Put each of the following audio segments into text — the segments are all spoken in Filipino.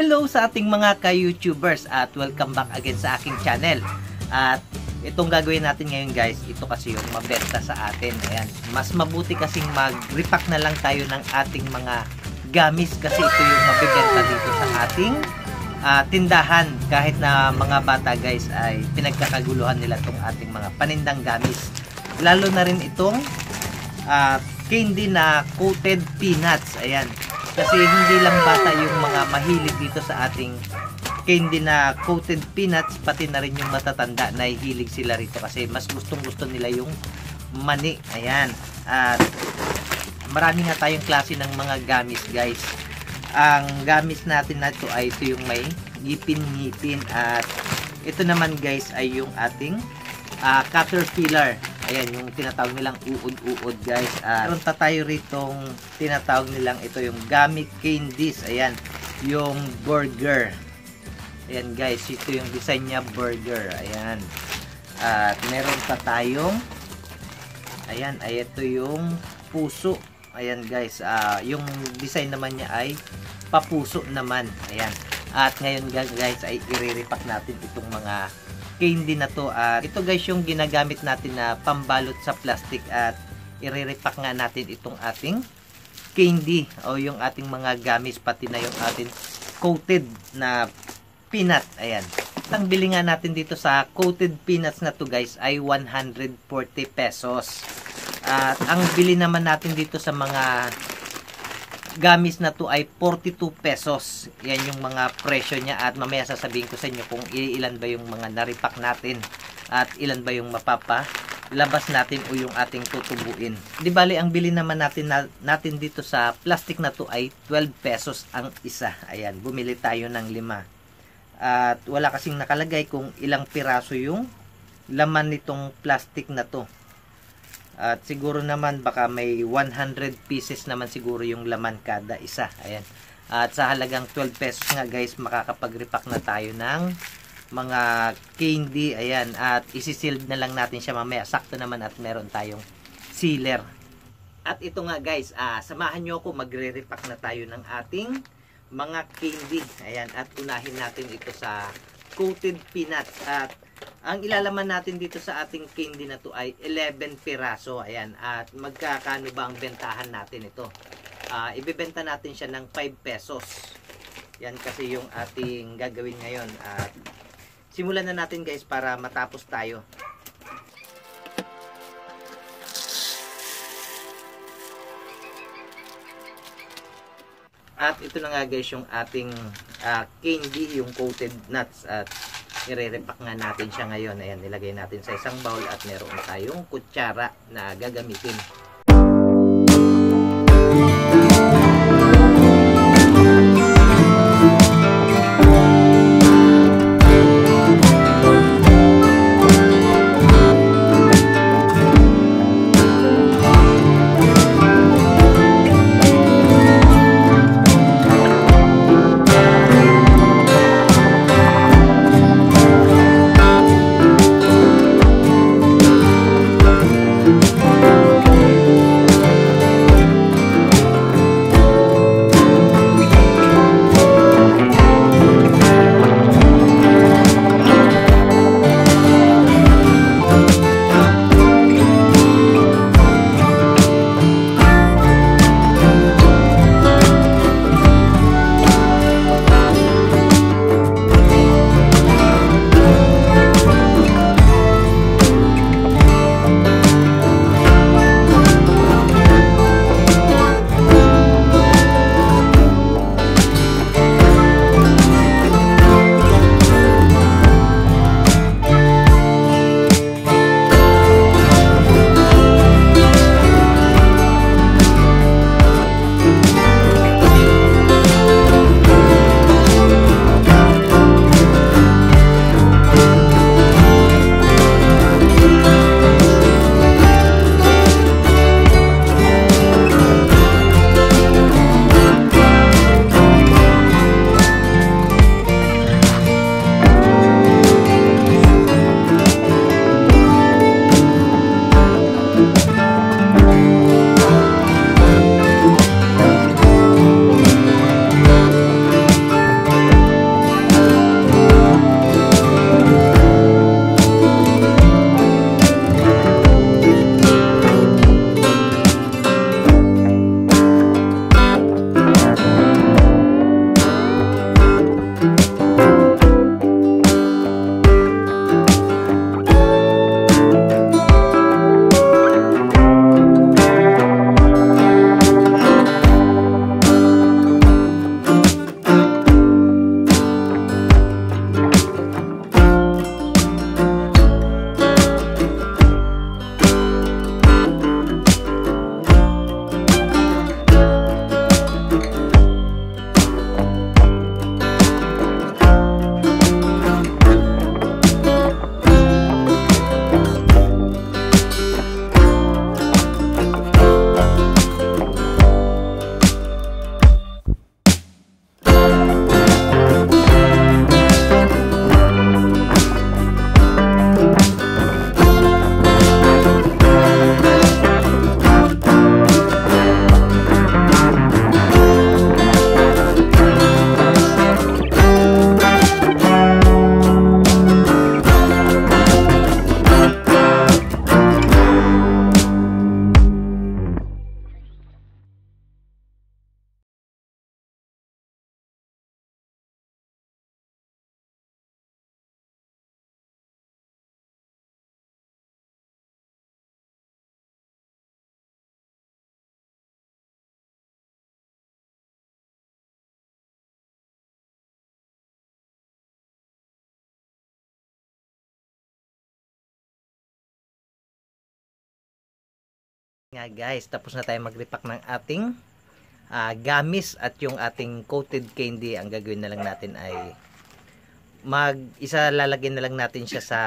Hello sa ating mga ka-YouTubers at welcome back again sa aking channel. At itong gagawin natin ngayon guys, ito kasi yung mabenta sa atin. Ayan, mas mabuti kasing mag-repack na lang tayo ng ating mga gamis kasi ito yung mabibenta dito sa ating uh, tindahan. Kahit na mga bata guys ay pinagkakaguluhan nila itong ating mga panindang gamis. Lalo na rin itong uh, candy na coated peanuts. Ayan, kasi hindi lang bata yung mga mahilig dito sa ating candy na coated peanuts, pati na rin yung matatanda na hilig sila rito kasi mas gustong gusto nila yung mani. Ayan. At marami nga tayong klase ng mga gamis guys. Ang gamis natin na ito ay ito yung may ngipin-ngipin at ito naman guys ay yung ating uh, caterpillar. Ayan, yung tinatawag nilang uod-uod guys. Uh, meron pa tayo ritong tinatawag nilang ito yung gummy candies. Ayan, yung burger. Ayan guys, ito yung design niya burger. Ayan. At meron pa tayong ayan, ay ito yung puso. Ayan guys, uh, yung design naman niya ay papuso naman. Ayan. At ngayon guys ay iriripak natin itong mga candy na to. At ito guys yung ginagamit natin na pambalot sa plastic at irerepack nga natin itong ating candy o yung ating mga gamis pati na yung ating coated na peanut. Ayan. Ang bili nga natin dito sa coated peanuts na to guys ay 140 pesos. At ang bili naman natin dito sa mga gamis na to ay 42 pesos. Yan yung mga presyo niya at mamaya sasabihin ko sa inyo kung ilan ba yung mga naripak natin at ilan ba yung mapapa labas natin o yung ating tutubuin. Di bali, ang bili naman natin, na, natin dito sa plastic na to ay 12 pesos ang isa. Ayan, bumili tayo ng lima. At wala kasing nakalagay kung ilang piraso yung laman nitong plastic na to. At siguro naman baka may 100 pieces naman siguro yung laman kada isa. Ayan. At sa halagang 12 pesos nga guys, makakapag-repack na tayo ng mga candy. Ayan. At isi-sealed na lang natin siya mamaya. Sakto naman at meron tayong sealer. At ito nga guys, ah, samahan nyo ako magre-repack na tayo ng ating mga candy. Ayan. At unahin natin ito sa coated peanuts. At ang ilalaman natin dito sa ating candy na to ay 11 piraso. Ayan. At magkakano ba ang bentahan natin ito? Uh, ibebenta natin siya ng 5 pesos. Yan kasi yung ating gagawin ngayon. At simulan na natin guys para matapos tayo. At ito na nga guys yung ating uh, candy, yung coated nuts. At i-repack nga natin siya ngayon. Ayan, nilagay natin sa isang bowl at meron tayong kutsara na gagamitin. Nga guys, tapos na tayo mag-repack ng ating ah, gamis at yung ating coated candy. Ang gagawin na lang natin ay mag isa lalagyan na lang natin siya sa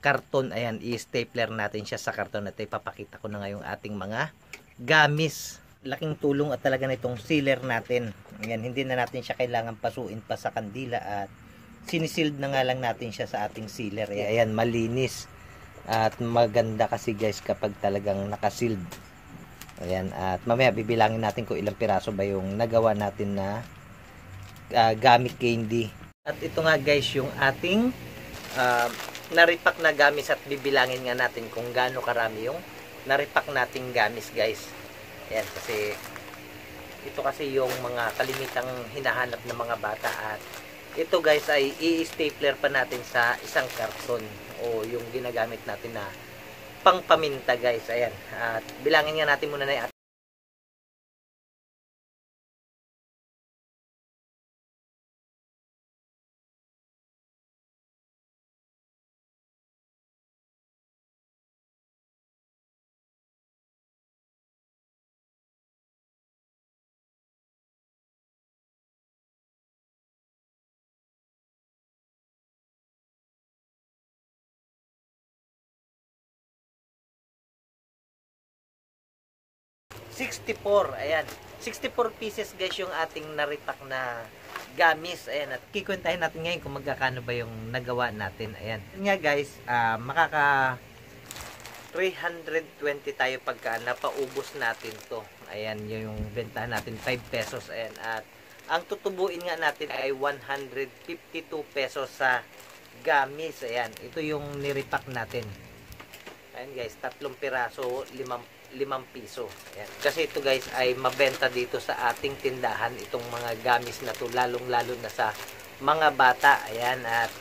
karton. Ayan, i-stapler natin siya sa karton at ipapakita ko na ngayong ating mga gamis. Laking tulong at talaga nitong sealer natin. Ayan, hindi na natin siya kailangan pasuin pa sa kandila at sinisild na nga lang natin siya sa ating sealer. Ayan, malinis. At maganda kasi guys kapag talagang nakasild. Ayan, at mamaya bibilangin natin kung ilang piraso ba yung nagawa natin na ah, gamit candy. At ito nga guys yung ating ah, naripak na gamis at bibilangin nga natin kung gaano karami yung naripak nating gamis guys. Ayan, kasi ito kasi yung mga kalimitang hinahanap ng mga bata at ito guys ay i-stapler pa natin sa isang karton o yung ginagamit natin na pangpaminta guys. Ayan. At bilangin nga natin muna na yung at-64. Ayan. 64 pieces guys yung ating naripak na gamis. Ayan. At kikwentahin natin ngayon kung magkakano ba yung nagawa natin. Ayan. Nga guys, ah, makaka 320 tayo pagka napaubos natin to. Ayan, yun yung bentahan natin 5 pesos. Ayan. At ang tutubuin nga natin ay 152 pesos sa gamis. Ayan. Ito yung niripak natin. Ayan guys, tatlong piraso, limang, limang piso. Ayan. Kasi ito guys ay mabenta dito sa ating tindahan itong mga gamis na to lalong lalo na sa mga bata. Ayan at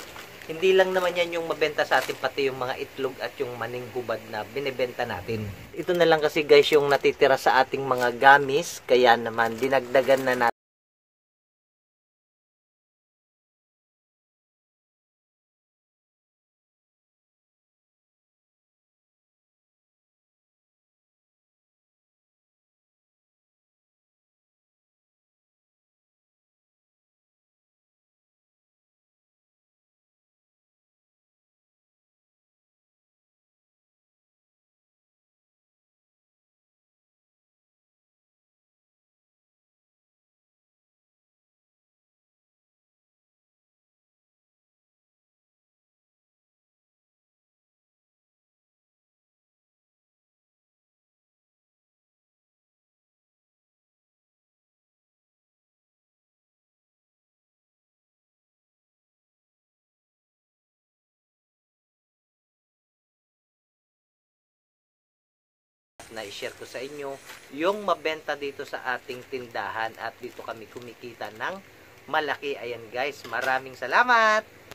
hindi lang naman yan yung mabenta sa atin pati yung mga itlog at yung maning hubad na binebenta natin. Ito na lang kasi guys yung natitira sa ating mga gamis kaya naman dinagdagan na natin na i-share ko sa inyo yung mabenta dito sa ating tindahan at dito kami kumikita ng malaki. Ayan guys, maraming salamat!